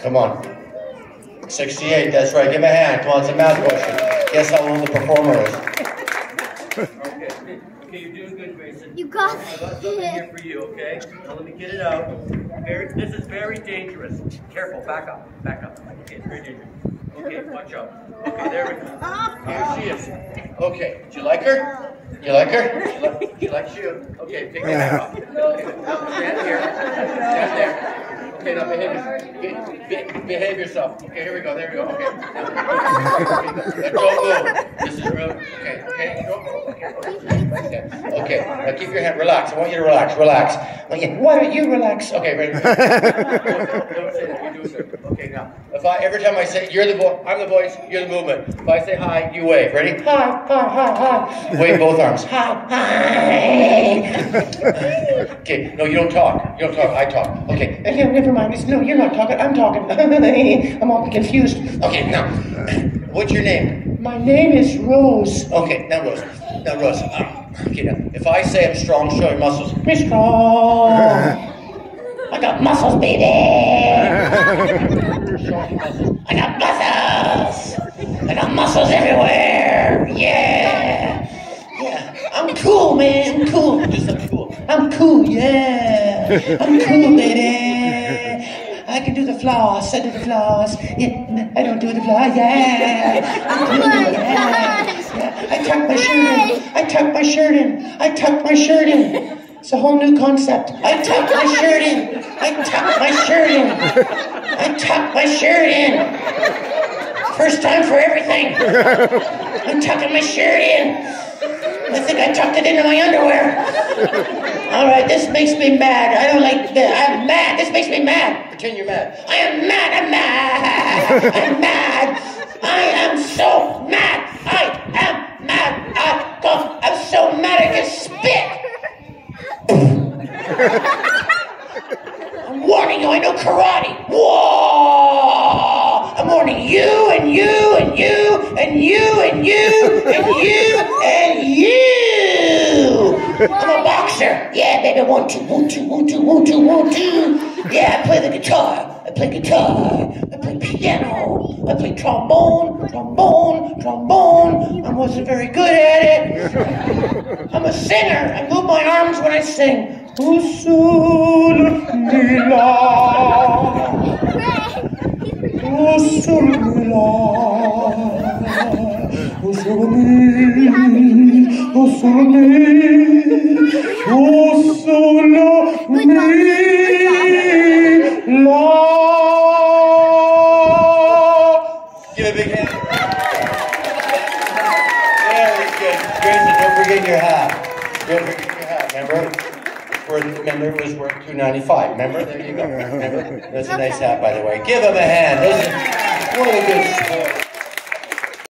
Come on. 68, that's right. Give him a hand. Come on, it's a math question. Guess how old the performer is. Okay, okay, you're doing good, Grayson. You got it. I got something here for you, okay? Now let me get it out. Very, this is very dangerous. Careful, back up, back up. Okay, it's very dangerous. Okay, watch out. Okay, there we go. Here she is. Okay, do you like her? You like her? She, li- she likes you. Okay, take your hat off. Okay, stand here. Stand there. Okay, now behave, be, be, behave yourself. Okay, here we go. There we go. Okay. Okay, don't move. This is real. Okay, okay. Don't move. Okay, okay. Like that. Okay, now keep your hand. Relax. I want you to relax. Relax. You- Why don't you relax? Okay, ready? Don't say doing good. Okay, now, if I every time I say you're the voice, I'm the voice, you're the movement. If I say hi, you wave. Ready? Hi, hi, hi, hi. Wave both arms. Hi, hi. Okay, no, you don't talk. You don't talk. I talk. Okay. eh, Never mind. It's- No, you're not talking. I'm talking. I'm all confused. Okay, now, what's your name? My name is Rose. Okay, now Rose. Now Rose. um, Okay, now, if I say I'm strong, show your muscles. Me strong. I got muscles, baby. I got muscles. I got muscles everywhere. Yeah. Yeah. I'm cool, man. I'm cool. Something cool. I'm cool, yeah. I'm cool, baby. I can do the floss. I do the floss. Yeah. I don't do the floss. Yeah. I'm cool, yeah. yeah. I tuck my shirt in. I tuck my shirt in. I tuck my shirt in. It's a whole new concept. I tuck my shirt in. I tuck my shirt in. I tuck my shirt in. First time for everything. I'm tucking my shirt in. I think I tucked it into my underwear. All right, this makes me mad. I don't like this. I'm mad. This makes me mad. Pretend you're mad. I am mad. I'm mad. I'm mad. I am so mad. I am mad. I go. I'm so mad I can spit. I'm warning you, I know karate. Whoa! I'm warning you and you and you and you and you and you and you. I'm a boxer. Yeah, baby, one, two, one, two, one, two, one, two, one, two. Yeah, I play the guitar. I play guitar. I play piano. I play trombone, trombone, trombone. I wasn't very good at it. I'm a singer. I move my arms when I sing. Usul lila, usul lila, usul usul usul la. Give a big hand. Very good. Grayson, don't forget your hat. Don't forget your hat, remember? Remember, it was worth two ninety five. Remember? There you go. Remember? That's a nice hat, by the way. Give him a hand. This is one of the good.